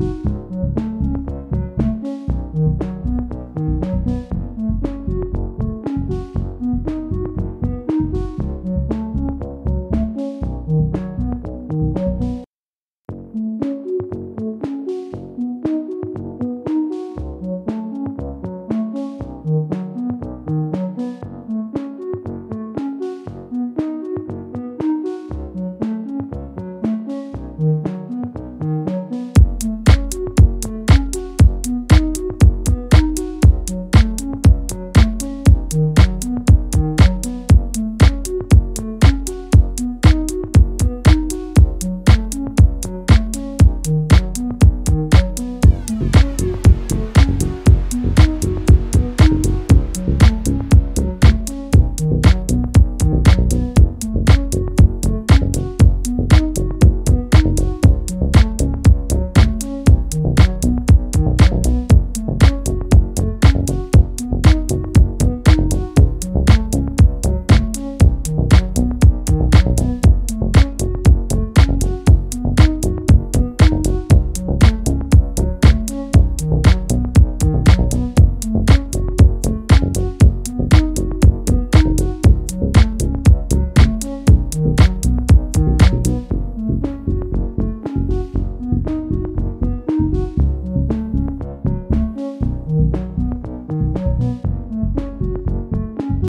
you